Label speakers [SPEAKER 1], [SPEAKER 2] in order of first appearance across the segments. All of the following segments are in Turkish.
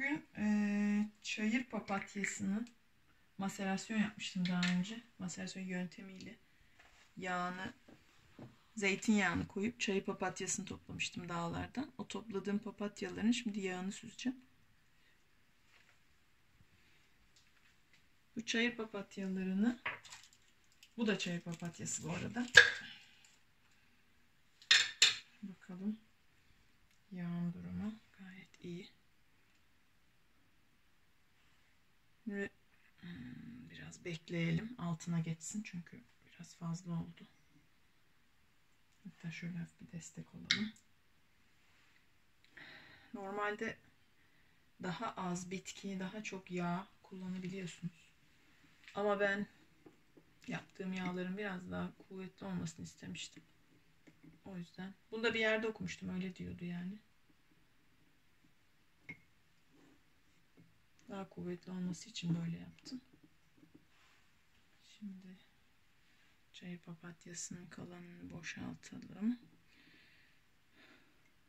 [SPEAKER 1] bugün e, çayır papatyasını maserasyon yapmıştım daha önce. Maserasyon yöntemiyle yağını, zeytinyağını koyup çayır papatyasını toplamıştım dağlardan. O topladığım papatyaların şimdi yağını süzeceğim. Bu çayır papatyalarını bu da çayır papatyası bu arada. Bakalım. Yağın durumu biraz bekleyelim. Altına geçsin çünkü biraz fazla oldu. Hatta şöyle bir destek olalım. Normalde daha az bitki, daha çok yağ kullanabiliyorsunuz. Ama ben yaptığım yağların biraz daha kuvvetli olmasını istemiştim. O yüzden. Bunu da bir yerde okumuştum. Öyle diyordu yani. Daha kuvvetli olması için böyle yaptım. Şimdi çayır papatyasının kalanını boşaltalım.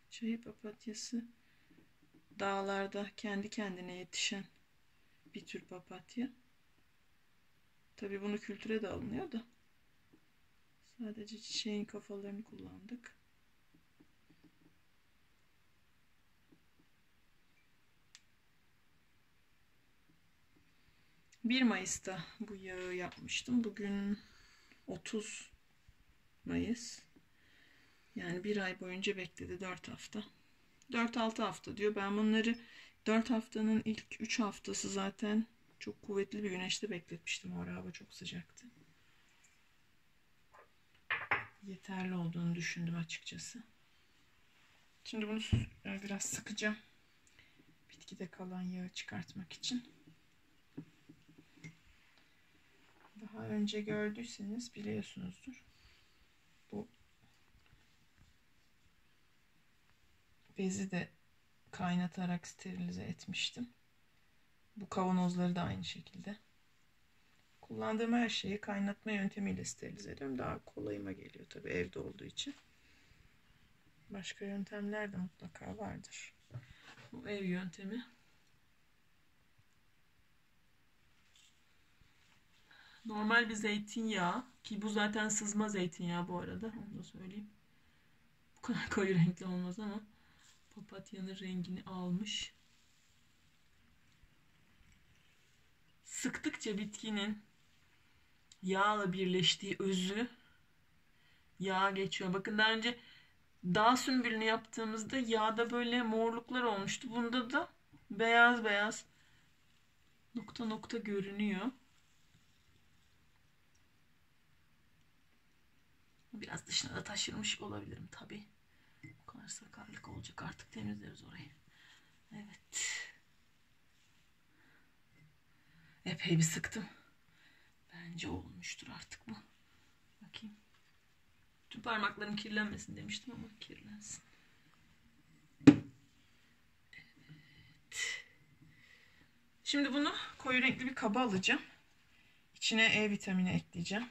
[SPEAKER 1] Çayır papatyası dağlarda kendi kendine yetişen bir tür papatya. Tabi bunu kültüre de alınıyor da. Sadece çiçeğin kafalarını kullandık. Bir Mayıs'ta bu yağı yapmıştım. Bugün 30 Mayıs. Yani bir ay boyunca bekledi 4 hafta. 4-6 hafta diyor. Ben bunları 4 haftanın ilk 3 haftası zaten çok kuvvetli bir güneşte bekletmiştim. O hava çok sıcaktı yeterli olduğunu düşündüm açıkçası. Şimdi bunu biraz sıkacağım. Bitkide kalan yağı çıkartmak için. Daha önce gördüyseniz biliyorsunuzdur. Bu bezi de kaynatarak sterilize etmiştim. Bu kavanozları da aynı şekilde. Kullandığım her şeyi kaynatma yöntemiyle sterilize ediyorum. Daha kolayıma geliyor tabii evde olduğu için. Başka yöntemler de mutlaka vardır. Bu ev yöntemi. Normal bir zeytinyağı ki bu zaten sızma zeytinyağı bu arada onu da söyleyeyim. Bu kadar koyu renkli olmaz ama papatyanın rengini almış. Sıktıkça bitkinin yağla birleştiği özü yağ geçiyor. Bakın daha önce dağ sümbülünü yaptığımızda yağda böyle morluklar olmuştu. Bunda da beyaz beyaz nokta nokta görünüyor. Biraz dışına da taşırmış olabilirim tabi. Bu kadar sakarlık olacak artık temizleriz orayı. Evet. Epey bir sıktım. Bence olmuştur artık bu. Bakayım. Tüm parmaklarım kirlenmesin demiştim ama kirlensin. Evet. Şimdi bunu koyu renkli bir kaba alacağım. İçine E vitamini ekleyeceğim.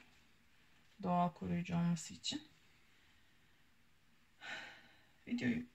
[SPEAKER 1] Doğal koruyucu olması için. Videoyu